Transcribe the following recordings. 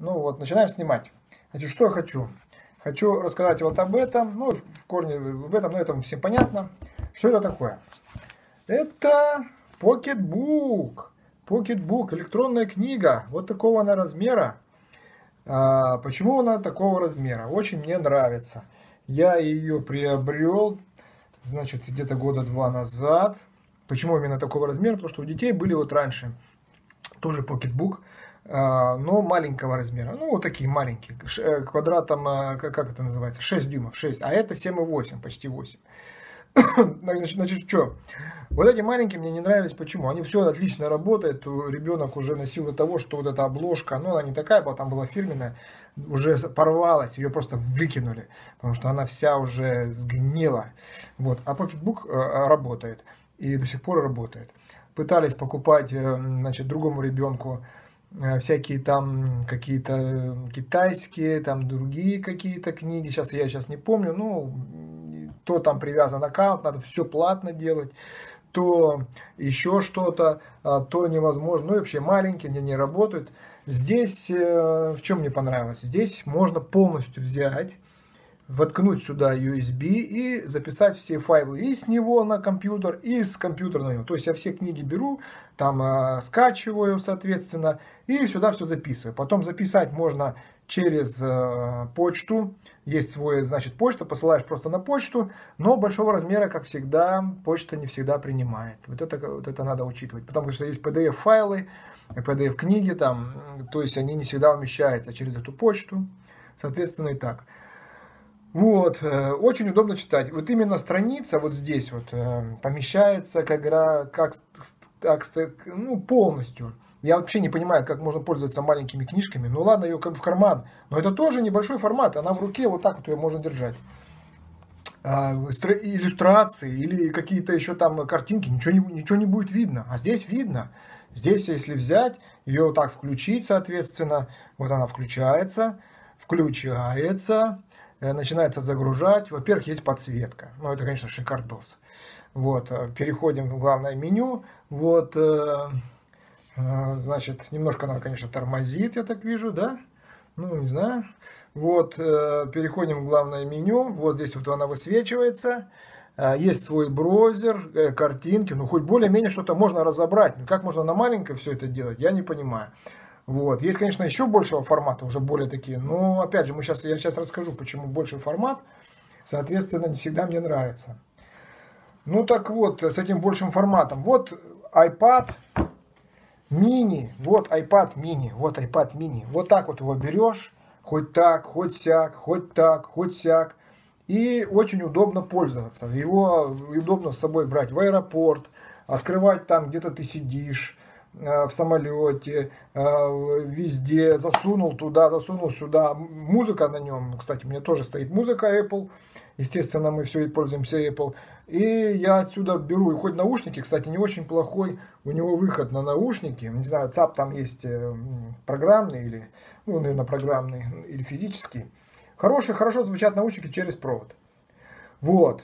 Ну вот, начинаем снимать. Значит, что я хочу? Хочу рассказать вот об этом, ну, в корне об этом, но это всем понятно. Что это такое? Это Pocketbook. Pocketbook, электронная книга. Вот такого она размера. А, почему она такого размера? Очень мне нравится. Я ее приобрел, значит, где-то года два назад. Почему именно такого размера? Потому что у детей были вот раньше тоже а, но маленького размера. Ну, вот такие маленькие, э, квадратом, э, как это называется, 6 дюймов, 6, а это 7,8, почти 8. Значит, значит, что? Вот эти маленькие мне не нравились. Почему? Они все отлично работают. Ребенок уже носил до того, что вот эта обложка, ну, она не такая была, там была фирменная, уже порвалась, ее просто выкинули, потому что она вся уже сгнила. Вот. А Pocketbook э, работает и до сих пор работает. Пытались покупать, значит, другому ребенку всякие там какие-то китайские, там другие какие-то книги, сейчас я сейчас не помню, ну, то там привязан аккаунт, надо все платно делать, то еще что-то, а, то невозможно, ну и вообще маленькие, они не работают. Здесь, э, в чем мне понравилось, здесь можно полностью взять воткнуть сюда USB и записать все файлы и с него на компьютер, и с компьютера на него. То есть я все книги беру, там э, скачиваю, соответственно, и сюда все записываю. Потом записать можно через э, почту. Есть свой, значит, почта, посылаешь просто на почту, но большого размера, как всегда, почта не всегда принимает. Вот это, вот это надо учитывать, потому что есть PDF-файлы, PDF-книги там, то есть они не всегда умещаются через эту почту, соответственно, и так. Вот, э, очень удобно читать. Вот именно страница вот здесь вот э, помещается как, как, как ну, полностью. Я вообще не понимаю, как можно пользоваться маленькими книжками. Ну ладно, ее как в карман. Но это тоже небольшой формат. Она в руке, вот так вот ее можно держать. А, иллюстрации или какие-то еще там картинки, ничего не, ничего не будет видно. А здесь видно. Здесь, если взять, ее вот так включить, соответственно, вот она включается, включается, начинается загружать. Во-первых, есть подсветка. Ну, это, конечно, шикардос. Вот, э, переходим в главное меню. Вот, э, значит, немножко она, конечно, тормозит, я так вижу, да? Ну, не знаю. Вот, переходим в главное меню. Вот здесь вот она высвечивается. Есть свой браузер, картинки. Ну, хоть более-менее что-то можно разобрать. Как можно на маленькой все это делать, я не понимаю. Вот. Есть, конечно, еще большего формата, уже более такие, но, опять же, мы сейчас, я сейчас расскажу, почему больший формат, соответственно, не всегда мне нравится. Ну, так вот, с этим большим форматом. Вот iPad mini, вот iPad mini, вот iPad mini. Вот так вот его берешь, хоть так, хоть сяк, хоть так, хоть сяк. И очень удобно пользоваться. Его удобно с собой брать в аэропорт, открывать там, где-то ты сидишь, Э, в самолете, э, везде, засунул туда, засунул сюда. Музыка на нем, кстати, у меня тоже стоит музыка Apple, естественно, мы все и пользуемся Apple. И я отсюда беру, и хоть наушники, кстати, не очень плохой, у него выход на наушники, не знаю, ЦАП там есть э, программный или, ну, наверное, программный или физический. Хорошие, хорошо звучат наушники через провод. Вот.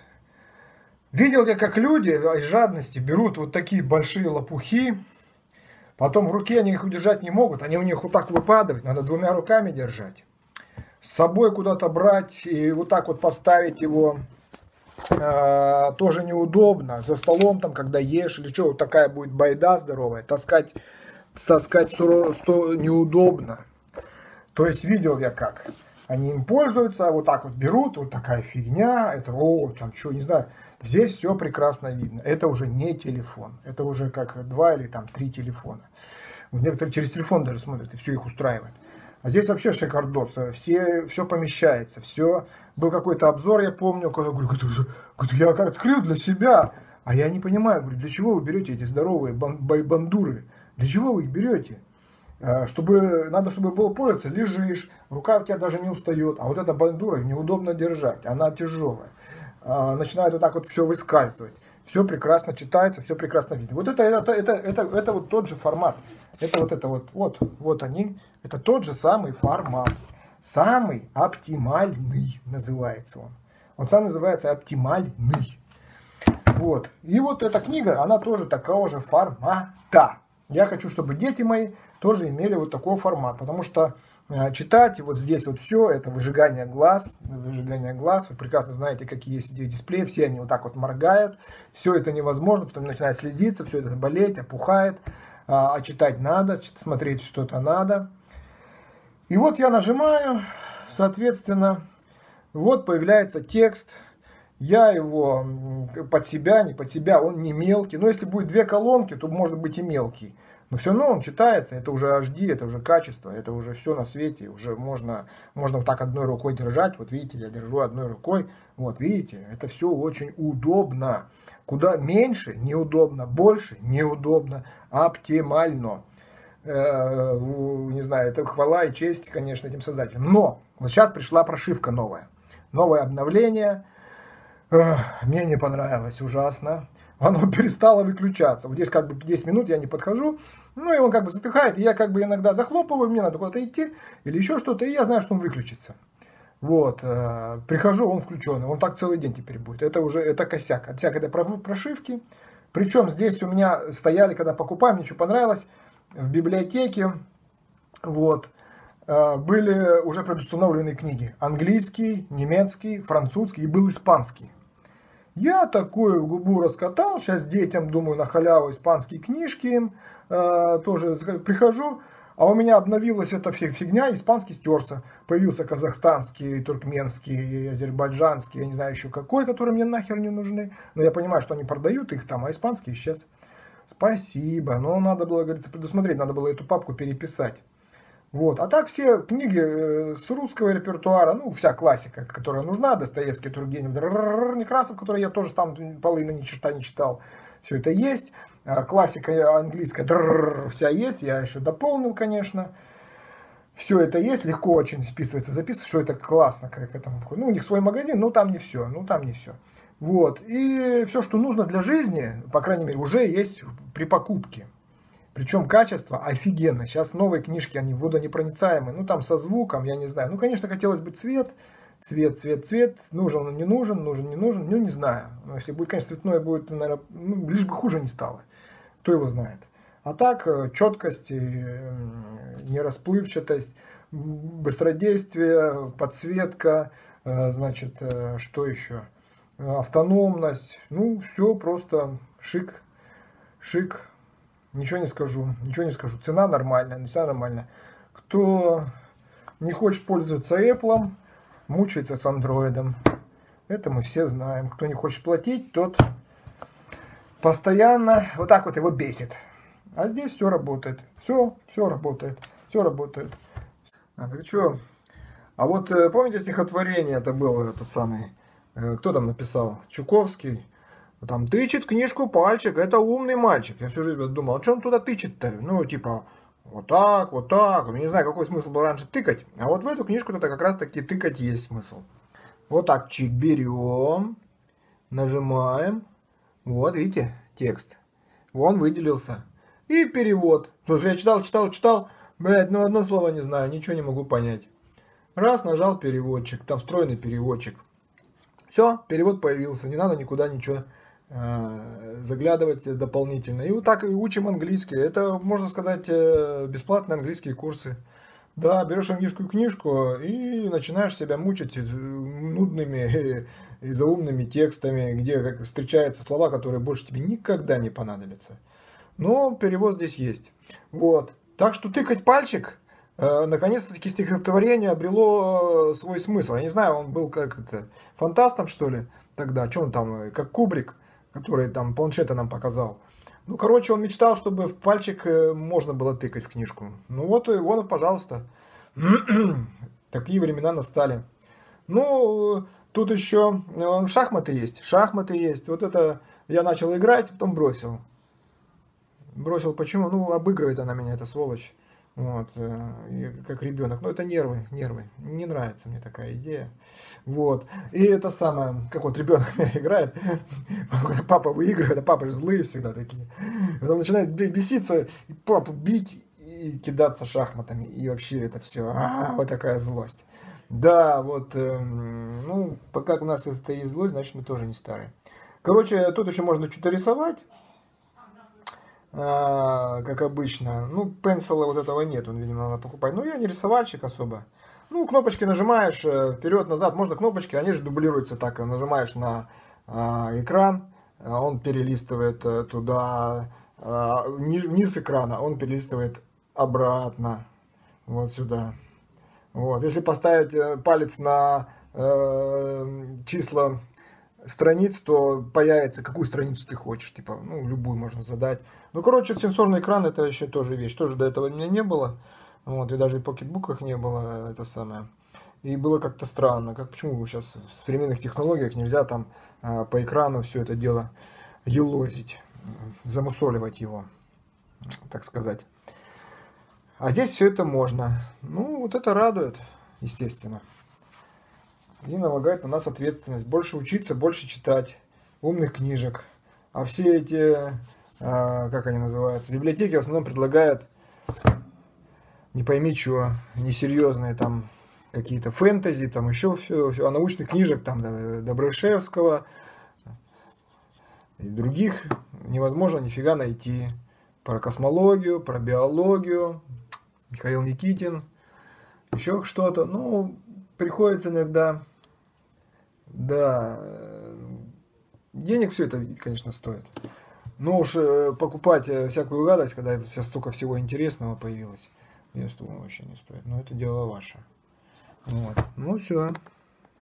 Видел я, как люди из жадности берут вот такие большие лопухи, Потом в руке они их удержать не могут, они у них вот так выпадают, надо двумя руками держать. С собой куда-то брать и вот так вот поставить его э, тоже неудобно. За столом там, когда ешь или что, вот такая будет байда здоровая, таскать, таскать суро, сто, неудобно. То есть видел я как. Они им пользуются, вот так вот берут, вот такая фигня, это, о, там что, не знаю, Здесь все прекрасно видно. Это уже не телефон. Это уже как два или там три телефона. Некоторые через телефон даже смотрят и все их устраивает. А здесь вообще шикардос. Все, все помещается. Все. Был какой-то обзор, я помню. Когда, говорю, я открыл для себя. А я не понимаю, говорю, для чего вы берете эти здоровые бандуры? Для чего вы их берете? А, чтобы, надо, чтобы было пользоваться, лежишь, рука у тебя даже не устает, а вот эта бандура неудобно держать, она тяжелая. А, начинает вот так вот все выскальзывать. Все прекрасно читается, все прекрасно видно. Вот это, это, это, это, это вот тот же формат. Это вот это вот, вот, вот они. Это тот же самый формат. Самый оптимальный называется он. Он сам называется оптимальный. Вот. И вот эта книга, она тоже такого же формата. Я хочу, чтобы дети мои тоже имели вот такой формат, потому что читать. И вот здесь вот все, это выжигание глаз, выжигание глаз. Вы прекрасно знаете, какие есть дисплеи, все они вот так вот моргают. Все это невозможно, потом начинает следиться, все это болеть, опухает. А, а читать надо, смотреть что-то надо. И вот я нажимаю, соответственно, вот появляется текст. Я его под себя, не под себя, он не мелкий. Но если будет две колонки, то может быть и мелкий. Но все равно он читается, это уже HD, это уже качество, это уже все на свете, уже можно, можно вот так одной рукой держать, вот видите, я держу одной рукой, вот видите, это все очень удобно. Куда меньше неудобно, больше неудобно, оптимально. Э, не знаю, это хвала и честь, конечно, этим создателям. Но вот сейчас пришла прошивка новая, новое обновление, мне не понравилось ужасно оно перестало выключаться. Вот здесь как бы 10 минут я не подхожу, ну и он как бы затыхает, и я как бы иногда захлопываю, мне надо куда-то идти или еще что-то, и я знаю, что он выключится. Вот, э, прихожу, он включенный, он так целый день теперь будет. Это уже, это косяк, от всякой этой прошивки. Причем здесь у меня стояли, когда покупаем, мне что понравилось, в библиотеке, вот, э, были уже предустановленные книги. Английский, немецкий, французский и был испанский. Я такую губу раскатал, сейчас детям, думаю, на халяву испанские книжки им э, тоже прихожу, а у меня обновилась эта фигня, испанский стерся. Появился казахстанский, туркменский, азербайджанский, я не знаю еще какой, которые мне нахер не нужны. Но я понимаю, что они продают их там, а испанский исчез. Спасибо, но надо было, говорится, предусмотреть, надо было эту папку переписать. Вот. А так все книги э, с русского репертуара, ну, вся классика, которая нужна, Достоевский, Тургенев, Некрасов, который я тоже там половину ни черта не читал, все это есть. А классика английская вся есть, я еще дополнил, конечно. Все это есть, легко очень списывается, записывается, что это классно, как это. Ну, у них свой магазин, но там не все, ну, там не все. Вот. И все, что нужно для жизни, по крайней мере, уже есть при покупке. Причем качество офигенно. Сейчас новые книжки, они водонепроницаемые. Ну, там со звуком, я не знаю. Ну, конечно, хотелось бы цвет. Цвет, цвет, цвет. Нужен он, не нужен, нужен, не нужен. Ну, не знаю. Но если будет, конечно, цветное, будет, наверное, ну, лишь бы хуже не стало. Кто его знает. А так, э, четкость, нерасплывчатость, быстродействие, подсветка, э, значит, э, что еще? Автономность. Ну, все просто шик, шик, Ничего не скажу, ничего не скажу. Цена нормальная, цена нормальная. Кто не хочет пользоваться Apple, мучается с Android. Это мы все знаем. Кто не хочет платить, тот постоянно вот так вот его бесит. А здесь все работает. Все, все работает. Все работает. А, так что? А вот э, помните стихотворение, это был этот самый, э, кто там написал? Чуковский там тычет книжку пальчик, это умный мальчик. Я всю жизнь думал, а что он туда тычет-то? Ну, типа, вот так, вот так. Не знаю, какой смысл был раньше тыкать. А вот в эту книжку-то как раз таки тыкать есть смысл. Вот так чик берем, нажимаем. Вот, видите, текст. Он выделился. И перевод. Слушай, я читал, читал, читал. Блять, ну одно слово не знаю, ничего не могу понять. Раз, нажал переводчик, там встроенный переводчик. Все, перевод появился, не надо никуда ничего заглядывать дополнительно. И вот так и учим английский. Это, можно сказать, э, бесплатные английские курсы. Да, берешь английскую книжку и начинаешь себя мучить нудными и заумными текстами, где встречаются слова, которые больше тебе никогда не понадобятся. Но перевод здесь есть. Вот. Так что тыкать пальчик, э, наконец-таки стихотворение обрело свой смысл. Я не знаю, он был как это, фантастом, что ли, тогда. Что он там, как Кубрик который там планшета нам показал. Ну, короче, он мечтал, чтобы в пальчик э, можно было тыкать в книжку. Ну вот, и вот, пожалуйста. Такие времена настали. Ну, тут еще э, шахматы есть. Шахматы есть. Вот это я начал играть, потом бросил. Бросил почему? Ну, обыгрывает она меня, эта сволочь. Вот, э, как ребенок. Но это нервы, нервы. Не нравится мне такая идея. Вот. И это самое, как вот ребенок играет, папа выигрывает, а папа же злые всегда такие. Он начинает беситься, и папу бить и кидаться шахматами. И вообще это все, а, вот такая злость. Да, вот, эм, ну, пока у нас это есть злость, значит мы тоже не старые. Короче, тут еще можно что-то рисовать. А, как обычно. Ну, пенсила вот этого нет, он, видимо, надо покупать. Ну, я не рисовальщик особо. Ну, кнопочки нажимаешь э, вперед-назад, можно кнопочки, они же дублируются так, нажимаешь на а, экран, а он перелистывает э, туда, а, вниз экрана, он перелистывает обратно, вот сюда. Вот. Если поставить э, палец на э, числа страниц, то появится, какую страницу ты хочешь, типа, ну, любую можно задать. Ну, короче, сенсорный экран это еще тоже вещь, тоже до этого у меня не было. Вот, и даже в покетбуках не было это самое. И было как-то странно, как почему сейчас в современных технологиях нельзя там а, по экрану все это дело елозить, замусоливать его, так сказать. А здесь все это можно. Ну, вот это радует, естественно. И налагает на нас ответственность. Больше учиться, больше читать умных книжек. А все эти, а, как они называются, библиотеки в основном предлагают не пойми что, несерьезные там какие-то фэнтези, там еще все, все, а научных книжек там Добрышевского и других невозможно нифига найти. Про космологию, про биологию, Михаил Никитин, еще что-то. Ну, приходится иногда, да, денег все это, конечно, стоит. Но уж э, покупать э, всякую гадость, когда сейчас столько всего интересного появилось, я думаю, вообще не стоит. Но это дело ваше. Вот. Ну все.